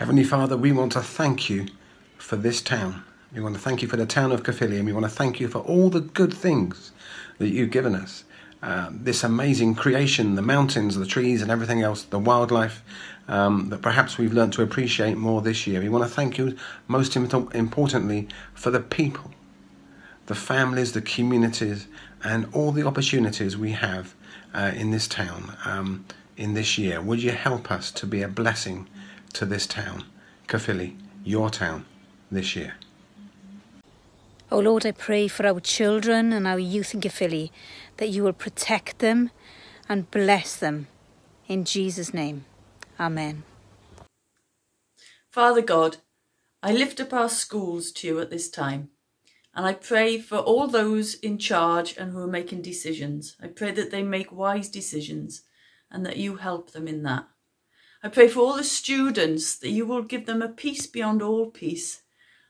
Heavenly Father, we want to thank you for this town. We want to thank you for the town of Caerphilly we want to thank you for all the good things that you've given us. Uh, this amazing creation, the mountains, the trees, and everything else, the wildlife um, that perhaps we've learned to appreciate more this year. We want to thank you most importantly for the people, the families, the communities, and all the opportunities we have uh, in this town um, in this year. Would you help us to be a blessing to this town, Caerphilly, your town, this year? Oh Lord, I pray for our children and our youth in Caerphilly that you will protect them and bless them. In Jesus' name, Amen. Father God, I lift up our schools to you at this time. And I pray for all those in charge and who are making decisions. I pray that they make wise decisions and that you help them in that. I pray for all the students that you will give them a peace beyond all peace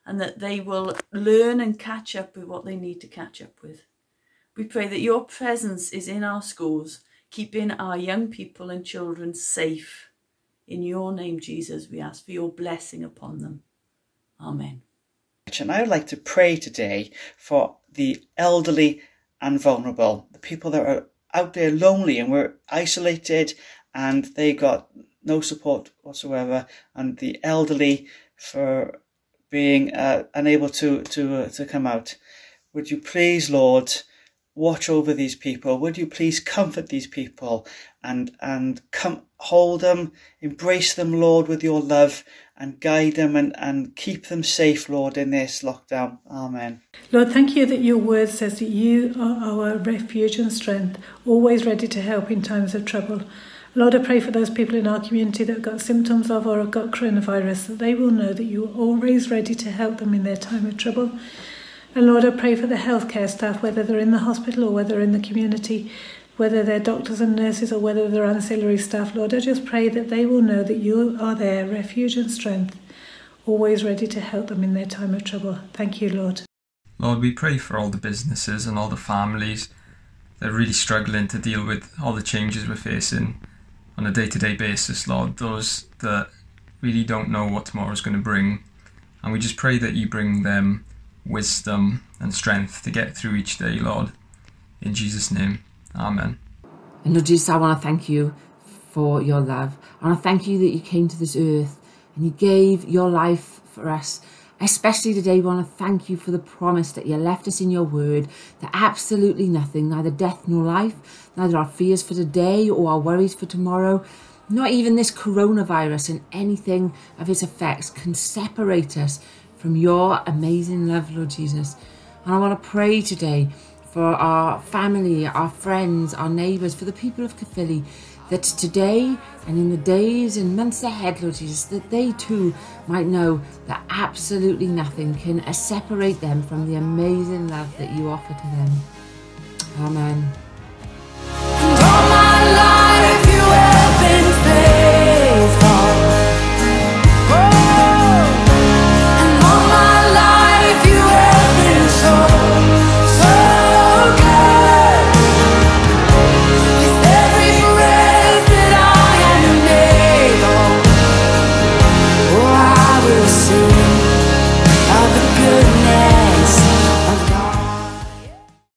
and that they will learn and catch up with what they need to catch up with. We pray that your presence is in our schools, keeping our young people and children safe. In your name, Jesus, we ask for your blessing upon them. Amen. And I would like to pray today for the elderly and vulnerable, the people that are out there lonely and were isolated and they got no support whatsoever, and the elderly for being uh, unable to to uh, to come out. Would you please, Lord, watch over these people? Would you please comfort these people and and come hold them, embrace them, Lord, with your love and guide them and, and keep them safe, Lord, in this lockdown. Amen. Lord, thank you that your word says that you are our refuge and strength, always ready to help in times of trouble. Lord, I pray for those people in our community that have got symptoms of or have got coronavirus, that they will know that you are always ready to help them in their time of trouble. And Lord, I pray for the healthcare staff, whether they're in the hospital or whether in the community, whether they're doctors and nurses or whether they're ancillary staff, Lord, I just pray that they will know that you are their refuge and strength, always ready to help them in their time of trouble. Thank you, Lord. Lord, we pray for all the businesses and all the families that are really struggling to deal with all the changes we're facing on a day to day basis, Lord. Those that really don't know what tomorrow is going to bring. And we just pray that you bring them wisdom and strength to get through each day, Lord. In Jesus' name. Amen. And Lord Jesus, I want to thank you for your love. And I want to thank you that you came to this earth and you gave your life for us. Especially today, we want to thank you for the promise that you left us in your word that absolutely nothing, neither death nor life, neither our fears for today or our worries for tomorrow, not even this coronavirus and anything of its effects can separate us from your amazing love, Lord Jesus. And I want to pray today for our family, our friends, our neighbours, for the people of Caerphilly, that today and in the days and months ahead, Lord Jesus, that they too might know that absolutely nothing can separate them from the amazing love that you offer to them. Amen.